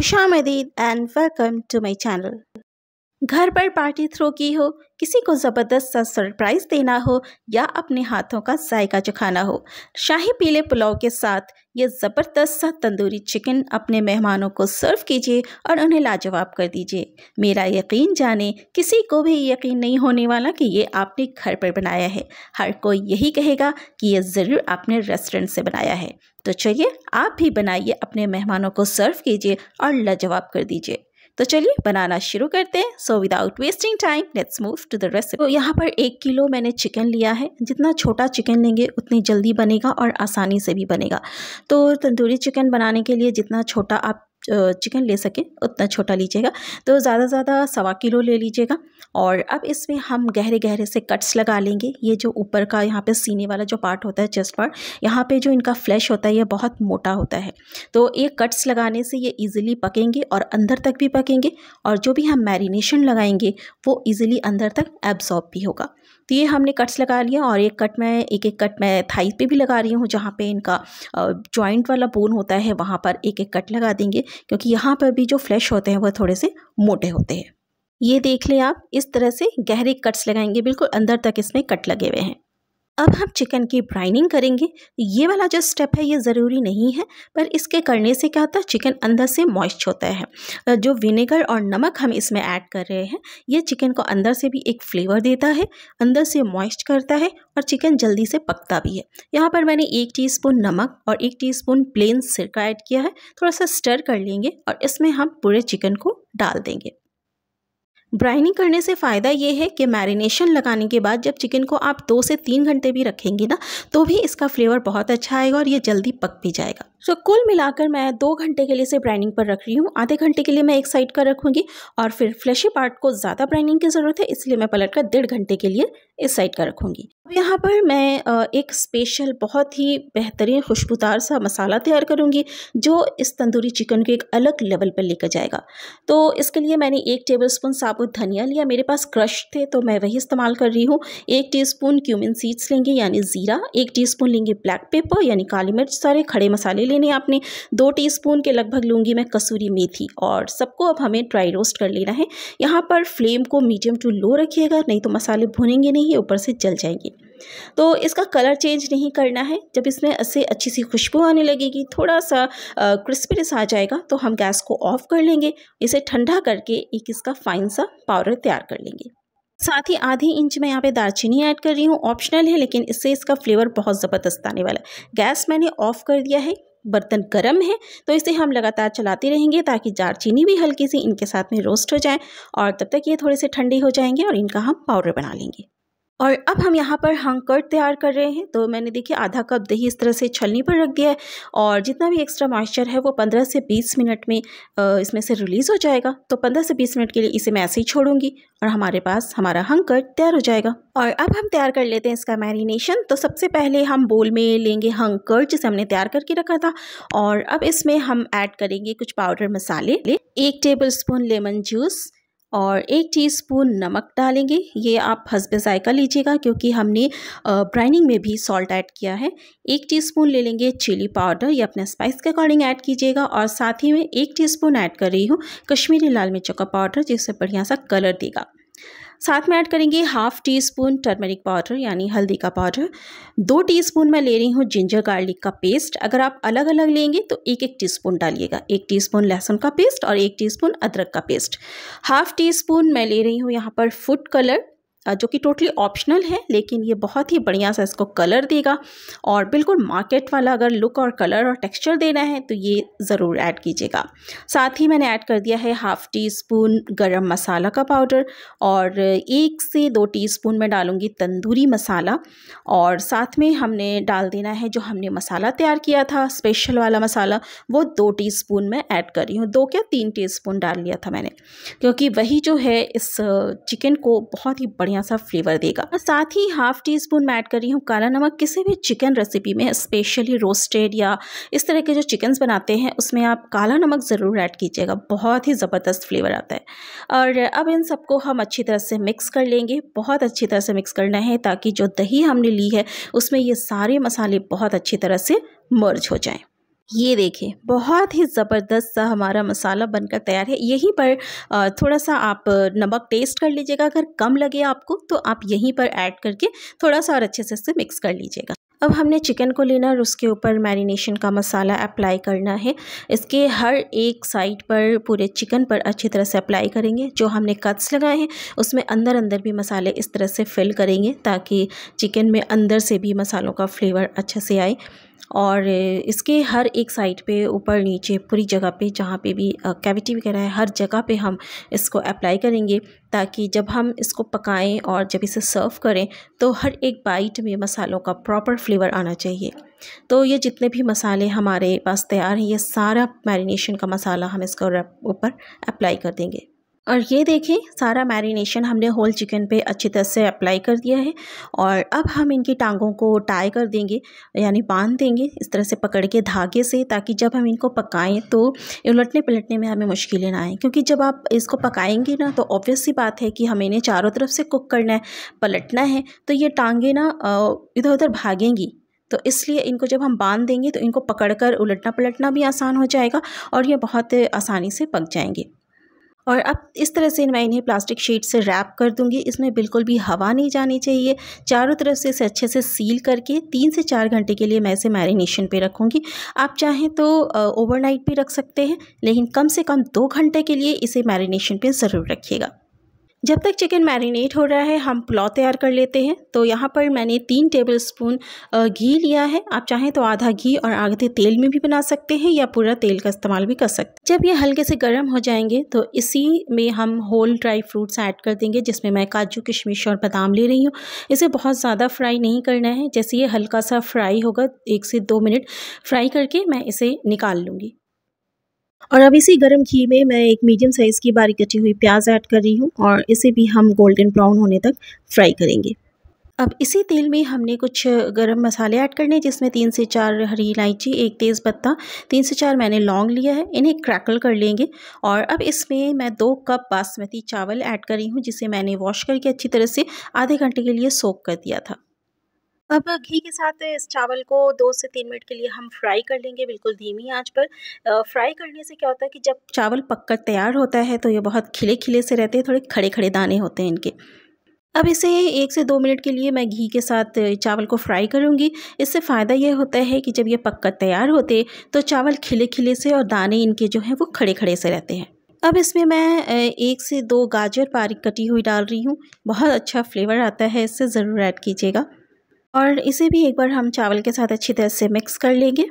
खुश आमदीद and welcome to my channel घर पर पार्टी थ्रो की हो, किसी को ज़बरदस्त सा सरप्राइज़ देना हो या अपने हाथों का जायका चखाना हो, शाही पीले पुलाव के साथ ये ज़बरदस्त सा तंदूरी चिकन अपने मेहमानों को सर्व कीजिए और उन्हें लाजवाब कर दीजिए। मेरा यकीन जाने, किसी को भी यकीन नहीं होने वाला कि ये आपने घर पर बनाया है। हर कोई यही कहेगा कि ये ज़रूर आपने रेस्टोरेंट से बनाया है। तो चलिए, आप भी बनाइए, अपने मेहमानों को सर्व कीजिए और लाजवाब कर दीजिए। तो चलिए बनाना शुरू करते हैं। So without wasting time let's move to the recipe तो यहाँ पर एक किलो मैंने चिकन लिया है। जितना छोटा चिकन लेंगे, उतनी जल्दी बनेगा और आसानी से भी बनेगा। तो तंदूरी चिकन बनाने के लिए जितना छोटा आप चिकन ले सकें, उतना छोटा लीजिएगा। तो ज़्यादा ज़्यादा सवा किलो ले लीजिएगा। और अब इसमें हम गहरे गहरे से कट्स लगा लेंगे। ये जो ऊपर का यहाँ पे सीने वाला जो पार्ट होता है चेस्ट पार्ट यहाँ पे जो इनका फ्लैश होता है, ये बहुत मोटा होता है। तो ये कट्स लगाने से ये ईज़िली पकेंगे और अंदर तक भी पकेंगे और जो भी हम मैरिनेशन लगाएँगे, वो ईज़िली अंदर तक एब्जॉर्ब भी होगा। तो ये हमने कट्स लगा लिया और एक कट मैं एक एक कट मैं थाई पे भी लगा रही हूँ, जहाँ पे इनका जॉइंट वाला बोन होता है, वहाँ पर एक एक कट लगा देंगे, क्योंकि यहाँ पर भी जो फ्लैश होते हैं वह थोड़े से मोटे होते हैं। ये देख लें आप, इस तरह से गहरे कट्स लगाएँगे, बिल्कुल अंदर तक इसमें कट लगे हुए हैं। अब हम चिकन की ब्राइनिंग करेंगे। ये वाला जो स्टेप है, ये ज़रूरी नहीं है, पर इसके करने से क्या होता है, चिकन अंदर से मॉइस्ट होता है। जो विनेगर और नमक हम इसमें ऐड कर रहे हैं, ये चिकन को अंदर से भी एक फ्लेवर देता है, अंदर से मॉइस्ट करता है और चिकन जल्दी से पकता भी है। यहाँ पर मैंने एक टी नमक और एक टी प्लेन सिरका ऐड किया है, थोड़ा सा स्टर कर लेंगे और इसमें हम पूरे चिकन को डाल देंगे। ब्राइनिंग करने से फ़ायदा ये है कि मैरिनेशन लगाने के बाद जब चिकन को आप दो से तीन घंटे भी रखेंगे ना तो भी इसका फ्लेवर बहुत अच्छा आएगा और ये जल्दी पक भी जाएगा। सो so, कुल मिलाकर मैं दो घंटे के लिए इसे ब्राइनिंग पर रख रही हूँ। आधे घंटे के लिए मैं एक साइड का रखूँगी और फिर फ्लैशी पार्ट को ज़्यादा ब्राइनिंग की ज़रूरत है इसलिए मैं पलट कर डेढ़ घंटे के लिए इस साइड का रखूँगी। अब यहाँ पर मैं एक स्पेशल बहुत ही बेहतरीन खुशबूदार सा मसाला तैयार करूँगी जो इस तंदूरी चिकन को एक अलग लेवल पर लेकर जाएगा। तो इसके लिए मैंने एक टेबल स्पून साबुत धनिया लिया। मेरे पास क्रश थे तो मैं वही इस्तेमाल कर रही हूँ। एक टी स्पून क्यूमिन सीड्स लेंगे यानी ज़ीरा। एक टी स्पून लेंगे ब्लैक पेपर यानी काली मिर्च। सारे खड़े मसाले लेने आपने दो टीस्पून के लगभग लूँगी मैं कसूरी मेथी और सबको अब हमें ड्राई रोस्ट कर लेना है। यहाँ पर फ्लेम को मीडियम टू लो रखिएगा, नहीं तो मसाले भुनेंगे नहीं ऊपर से जल जाएँगे। तो इसका कलर चेंज नहीं करना है। जब इसमें ऐसे अच्छी सी खुशबू आने लगेगी, थोड़ा सा क्रिस्पीनेस आ जाएगा तो हम गैस को ऑफ़ कर लेंगे। इसे ठंडा करके एक इसका फाइन सा पाउडर तैयार कर लेंगे। साथ ही आधी इंच में यहाँ पे दालचीनी ऐड कर रही हूँ ऑप्शनल है, लेकिन इससे इसका फ्लेवर बहुत ज़बरदस्त आने वाला है। गैस मैंने ऑफ़ कर दिया है। बर्तन गर्म है तो इसे हम लगातार चलाते रहेंगे ताकि जार चीनी भी हल्की सी इनके साथ में रोस्ट हो जाए और तब तक ये थोड़े से ठंडी हो जाएँगे और इनका हम पाउडर बना लेंगे। और अब हम यहाँ पर हंकर्ट तैयार कर रहे हैं। तो मैंने देखिए आधा कप दही इस तरह से छलनी पर रख दिया है और जितना भी एक्स्ट्रा मॉइस्चर है वो पंद्रह से बीस मिनट में इसमें से रिलीज़ हो जाएगा। तो पंद्रह से बीस मिनट के लिए इसे मैं ऐसे ही छोड़ूँगी और हमारे पास हमारा हंकर्ट तैयार हो जाएगा। और अब हम तैयार कर लेते हैं इसका मैरिनेशन तो सबसे पहले हम बोल में लेंगे हंकर्ट जिसे हमने तैयार करके रखा था और अब इसमें हम ऐड करेंगे कुछ पाउडर मसाले। एक टेबल स्पून लेमन जूस और एक टीस्पून नमक डालेंगे। ये आप हसब ज़ायका लीजिएगा क्योंकि हमने ब्राइनिंग में भी सॉल्ट ऐड किया है। एक टीस्पून ले लेंगे चिली पाउडर ये अपने स्पाइस के अकॉर्डिंग ऐड कीजिएगा और साथ ही में एक टीस्पून ऐड कर रही हूँ कश्मीरी लाल मिर्चों का पाउडर जिससे बढ़िया सा कलर देगा। साथ में ऐड करेंगे half teaspoon turmeric powder, यानी हल्दी का पाउडर। दो टीस्पून मैं ले रही हूँ जिंजर गार्लिक का पेस्ट। अगर आप अलग अलग लेंगे तो एक एक टीस्पून डालिएगा। एक टीस्पून लहसुन का पेस्ट और एक टीस्पून अदरक का पेस्ट। हाफ़ टी स्पून मैं ले रही हूँ यहाँ पर फ़ूड कलर। जो कि टोटली ऑप्शनल है, लेकिन ये बहुत ही बढ़िया सा इसको कलर देगा। और बिल्कुल मार्केट वाला अगर लुक और कलर और टेक्सचर देना है तो ये ज़रूर ऐड कीजिएगा। साथ ही मैंने ऐड कर दिया है हाफ़ टी स्पून गरम मसाला का पाउडर और एक से दो टीस्पून मैं डालूँगी तंदूरी मसाला। और साथ में हमने डाल देना है जो हमने मसाला तैयार किया था स्पेशल वाला मसाला, वो दो टी मैं ऐड कर रही हूँ। दो क्या तीन टी डाल लिया था मैंने। क्योंकि वही जो है इस चिकन को बहुत ही बढ़िया बढ़िया सा फ्लेवर देगा। और साथ ही हाफ़ टी स्पून मैं ऐड कर रही हूँ काला नमक। किसी भी चिकन रेसिपी में स्पेशली रोस्टेड या इस तरह के जो चिकन्स बनाते हैं, उसमें आप काला नमक ज़रूर ऐड कीजिएगा। बहुत ही ज़बरदस्त फ्लेवर आता है। और अब इन सबको हम अच्छी तरह से मिक्स कर लेंगे। बहुत अच्छी तरह से मिक्स करना है ताकि जो दही हमने ली है, उसमें ये सारे मसाले बहुत अच्छी तरह से मर्ज हो जाएँ। ये देखें बहुत ही ज़बरदस्त सा हमारा मसाला बनकर तैयार है। यहीं पर थोड़ा सा आप नमक टेस्ट कर लीजिएगा, अगर कम लगे आपको तो आप यहीं पर ऐड करके थोड़ा सा और अच्छे से इसे मिक्स कर लीजिएगा। अब हमने चिकन को लेना और उसके ऊपर मैरिनेशन का मसाला अप्लाई करना है। इसके हर एक साइड पर, पूरे चिकन पर अच्छी तरह से अप्लाई करेंगे। जो हमने कट्स लगाए हैं, उसमें अंदर अंदर भी मसाले इस तरह से फिल करेंगे, ताकि चिकन में अंदर से भी मसालों का फ्लेवर अच्छे से आए। और इसके हर एक साइड पे ऊपर नीचे पूरी जगह पे जहाँ पे भी कैविटी वगैरह है, हर जगह पे हम इसको अप्लाई करेंगे ताकि जब हम इसको पकाएँ और जब इसे सर्व करें तो हर एक बाइट में मसालों का प्रॉपर फ्लेवर आना चाहिए। तो ये जितने भी मसाले हमारे पास तैयार हैं, ये सारा मैरिनेशन का मसाला हम इसको ऊपर अप्लाई कर देंगे। और ये देखें, सारा मैरिनेशन हमने होल चिकन पे अच्छी तरह से अप्लाई कर दिया है और अब हम इनकी टांगों को टाई कर देंगे, यानी बाँध देंगे, इस तरह से पकड़ के धागे से, ताकि जब हम इनको पकाएँ तो उलटने पलटने में हमें मुश्किलें ना आएँ। क्योंकि जब आप इसको पकाएँगे ना तो ऑब्वियस सी बात है कि हमें इन्हें चारों तरफ़ से कुक करना है, पलटना है तो ये टांगें ना इधर उधर भागेंगी। तो इसलिए इनको जब हम बाँध देंगे तो इनको पकड़कर उलटना पलटना भी आसान हो जाएगा और ये बहुत आसानी से पक जाएँगे। और अब इस तरह से मैं इन्हें प्लास्टिक शीट से रैप कर दूँगी। इसमें बिल्कुल भी हवा नहीं जानी चाहिए। चारों तरफ़ से इसे अच्छे से सील करके तीन से चार घंटे के लिए मैं इसे मैरिनेशन पे रखूँगी। आप चाहें तो ओवरनाइट भी रख सकते हैं, लेकिन कम से कम दो घंटे के लिए इसे मैरिनेशन पे ज़रूर रखिएगा। जब तक चिकन मैरिनेट हो रहा है, हम पुलाव तैयार कर लेते हैं। तो यहाँ पर मैंने तीन टेबल स्पून घी लिया है। आप चाहें तो आधा घी और आधे तेल में भी बना सकते हैं या पूरा तेल का इस्तेमाल भी कर सकते हैं। जब ये हल्के से गर्म हो जाएँगे तो इसी में हम होल ड्राई फ्रूट्स ऐड कर देंगे, जिसमें मैं काजू, किशमिश और बादाम ले रही हूँ। इसे बहुत ज़्यादा फ्राई नहीं करना है। जैसे ये हल्का सा फ्राई होगा, एक से दो मिनट फ्राई करके मैं इसे निकाल लूँगी। और अब इसी गर्म घी में मैं एक मीडियम साइज़ की बारीक कटी हुई प्याज ऐड कर रही हूँ और इसे भी हम गोल्डन ब्राउन होने तक फ्राई करेंगे। अब इसी तेल में हमने कुछ गरम मसाले ऐड करने जिसमें तीन से चार हरी इलायची, एक तेज़ पत्ता तीन से चार मैंने लौंग लिया है, इन्हें क्रैकल कर लेंगे। और अब इसमें मैं दो कप बासमती चावल ऐड कर रही हूँ, जिसे मैंने वॉश करके अच्छी तरह से आधे घंटे के लिए सोक कर दिया था। अब घी के साथ इस चावल को दो से तीन मिनट के लिए हम फ्राई कर लेंगे बिल्कुल धीमी आँच पर। फ्राई करने से क्या होता है कि जब चावल पककर तैयार होता है तो ये बहुत खिले खिले से रहते हैं, थोड़े खड़े खड़े दाने होते हैं इनके। अब इसे एक से दो मिनट के लिए मैं घी के साथ चावल को फ्राई करूँगी। इससे फ़ायदा यह होता है कि जब ये पककर तैयार होते तो चावल खिले खिले से और दाने इनके जो हैं वो खड़े खड़े से रहते हैं। अब इसमें मैं एक से दो गाजर बारीक कटी हुई डाल रही हूँ। बहुत अच्छा फ्लेवर आता है, इससे ज़रूर ऐड कीजिएगा। और इसे भी एक बार हम चावल के साथ अच्छी तरह से मिक्स कर लेंगे।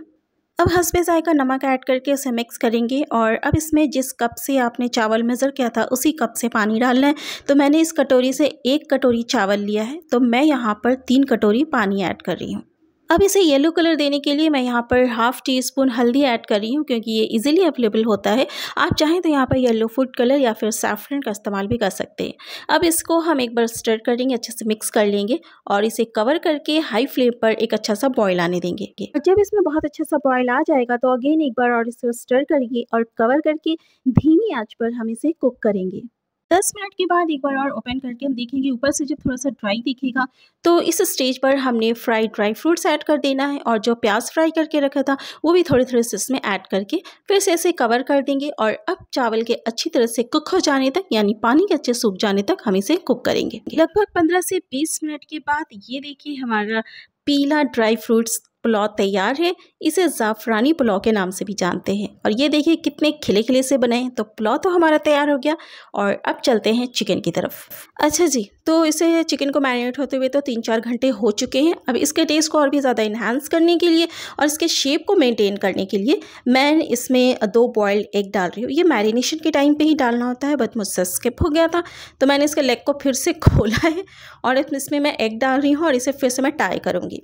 अब हंसबे जायका नमक ऐड करके उसे मिक्स करेंगे और अब इसमें जिस कप से आपने चावल मेज़र किया था, उसी कप से पानी डालना है। तो मैंने इस कटोरी से एक कटोरी चावल लिया है तो मैं यहाँ पर तीन कटोरी पानी ऐड कर रही हूँ। अब इसे येलो कलर देने के लिए मैं यहाँ पर हाफ़ टी स्पून हल्दी ऐड कर रही हूँ, क्योंकि ये इजीली अवेलेबल होता है। आप चाहें तो यहाँ पर येलो फ़ूड कलर या फिर सैफरन का इस्तेमाल भी कर सकते हैं। अब इसको हम एक बार स्टर करेंगे, अच्छे से मिक्स कर लेंगे और इसे कवर करके हाई फ्लेम पर एक अच्छा सा बॉयल आने देंगे। और जब इसमें बहुत अच्छा सा बॉयल आ जाएगा तो अगेन एक बार और इसे स्टर करेंगे और कवर करके धीमी आँच पर हम इसे कुक करेंगे। दस मिनट के बाद एक बार और ओपन करके हम देखेंगे, ऊपर से जब थोड़ा सा ड्राई दिखेगा तो इस स्टेज पर हमने फ्राइड ड्राई फ्रूट्स ऐड कर देना है और जो प्याज फ्राई करके रखा था, वो भी थोड़े थोड़े से इसमें ऐड करके फिर से इसे कवर कर देंगे और अब चावल के अच्छी तरह से कुक हो जाने तक, यानी पानी के अच्छे सूख जाने तक हम इसे कुक करेंगे। लगभग पंद्रह से बीस मिनट के बाद ये देखिए हमारा पीला ड्राई फ्रूट्स पुलाव तैयार है, इसे ज़ाफ़रानी पुलाव के नाम से भी जानते हैं। और ये देखिए कितने खिले खिले से बने हैं। तो पुलाव तो हमारा तैयार हो गया और अब चलते हैं चिकन की तरफ़। अच्छा जी तो इसे चिकन को मैरिनेट होते हुए तो तीन चार घंटे हो चुके हैं। अब इसके टेस्ट को और भी ज़्यादा इन्हांस करने के लिए और इसके शेप को मेनटेन करने के लिए मैं इसमें दो बॉयल्ड एग डाल रही हूँ। ये मैरिनेशन के टाइम पर ही डालना होता है, बट मुझसे स्किप हो गया था। तो मैंने इसके लेग को फिर से खोला है और इसमें मैं एग डाल रही हूँ और इसे फिर से मैं टाई करूँगी।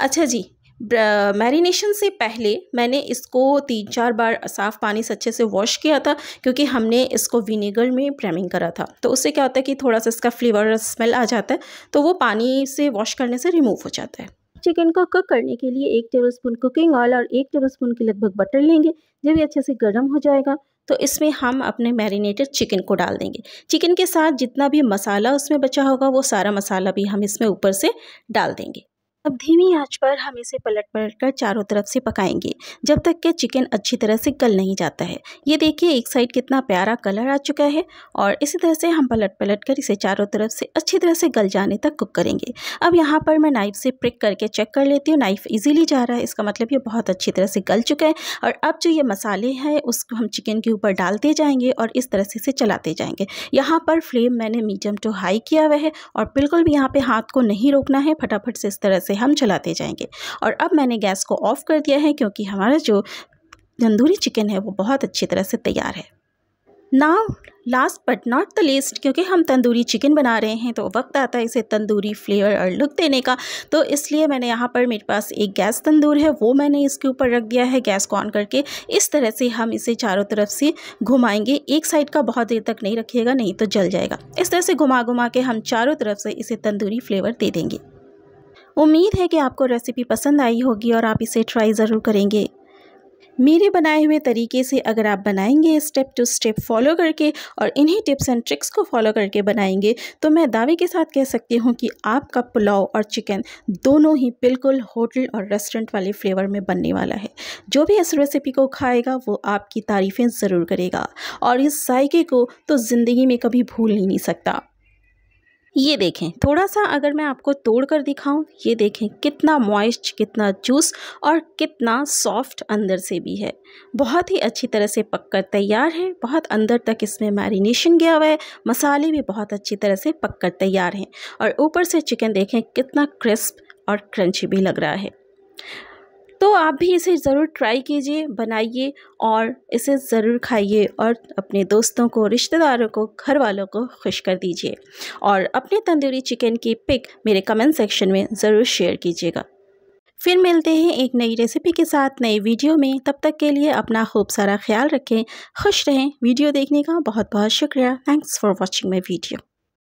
अच्छा जी मैरिनेशन से पहले मैंने इसको तीन चार बार साफ़ पानी से अच्छे से वॉश किया था, क्योंकि हमने इसको विनेगर में ब्रेमिंग करा था। तो उससे क्या होता है कि थोड़ा सा इसका फ्लेवर स्मेल आ जाता है तो वो पानी से वॉश करने से रिमूव हो जाता है। चिकन को कुक करने के लिए एक टेबल स्पून कुकिंग ऑयल और एक टेबल स्पून के लगभग बटर लेंगे, जब ये अच्छे से गर्म हो जाएगा तो इसमें हम अपने मैरिनेटेड चिकन को डाल देंगे। चिकन के साथ जितना भी मसाला उसमें बचा होगा, वो सारा मसाला भी हम इसमें ऊपर से डाल देंगे। अब धीमी आँच पर हम इसे पलट पलट कर चारों तरफ़ से पकाएँगे, जब तक कि चिकन अच्छी तरह से गल नहीं जाता है। ये देखिए, एक साइड कितना प्यारा कलर आ चुका है और इसी तरह से हम पलट पलट कर इसे चारों तरफ़ से अच्छी तरह से गल जाने तक कुक करेंगे। अब यहाँ पर मैं नाइफ़ से प्रिक करके चेक कर लेती हूँ, नाइफ़ ईजिली जा रहा है। इसका मतलब ये बहुत अच्छी तरह से गल चुका है और अब जो ये मसाले हैं, उसको हम चिकन के ऊपर डालते जाएँगे और इस तरह से इसे चलाते जाएँगे। यहाँ पर फ्लेम मैंने मीडियम टू हाई किया हुआ है और बिल्कुल भी यहाँ पर हाथ को नहीं रोकना है। फटाफट से इस तरह से हम चलाते जाएँगे। और अब मैंने गैस को ऑफ़ कर दिया है क्योंकि हमारा जो तंदूरी चिकन है वो बहुत अच्छी तरह से तैयार है। Now last but not the least क्योंकि हम तंदूरी चिकन बना रहे हैं तो वक्त आता है इसे तंदूरी फ्लेवर और लुक देने का। तो इसलिए मैंने यहाँ पर मेरे पास एक गैस तंदूर है, वो मैंने इसके ऊपर रख दिया है गैस को ऑन करके। इस तरह से हम इसे चारों तरफ़ से घुमाएँगे। एक साइड का बहुत देर तक नहीं रखिएगा, नहीं तो जल जाएगा। इस तरह से घुमा घुमा के हम चारों तरफ़ से इसे तंदूरी फ्लेवर दे देंगे। उम्मीद है कि आपको रेसिपी पसंद आई होगी और आप इसे ट्राई ज़रूर करेंगे। मेरे बनाए हुए तरीके से अगर आप बनाएँगे स्टेप टू स्टेप फॉलो करके और इन्हीं टिप्स एंड ट्रिक्स को फॉलो करके बनाएँगे तो मैं दावे के साथ कह सकती हूँ कि आपका पुलाव और चिकन दोनों ही बिल्कुल होटल और रेस्टोरेंट वाले फ्लेवर में बनने वाला है। जो भी इस रेसिपी को खाएगा, वो आपकी तारीफ़ें ज़रूर करेगा। और इस जायके को तो ज़िंदगी में कभी भूल ही नहीं सकता। ये देखें थोड़ा सा अगर मैं आपको तोड़ कर दिखाऊँ, ये देखें कितना मॉइस्ट कितना जूस और कितना सॉफ्ट अंदर से भी है। बहुत ही अच्छी तरह से पककर तैयार है, बहुत अंदर तक इसमें मैरिनेशन गया हुआ है, मसाले भी बहुत अच्छी तरह से पककर तैयार हैं और ऊपर से चिकन देखें कितना क्रिस्प और क्रंची भी लग रहा है। तो आप भी इसे ज़रूर ट्राई कीजिए, बनाइए और इसे ज़रूर खाइए और अपने दोस्तों को, रिश्तेदारों को घर वालों को खुश कर दीजिए। और अपने तंदूरी चिकन की पिक मेरे कमेंट सेक्शन में ज़रूर शेयर कीजिएगा। फिर मिलते हैं एक नई रेसिपी के साथ नई वीडियो में। तब तक के लिए अपना खूब सारा ख्याल रखें, खुश रहें। वीडियो देखने का बहुत बहुत शुक्रिया। Thanks for watching my video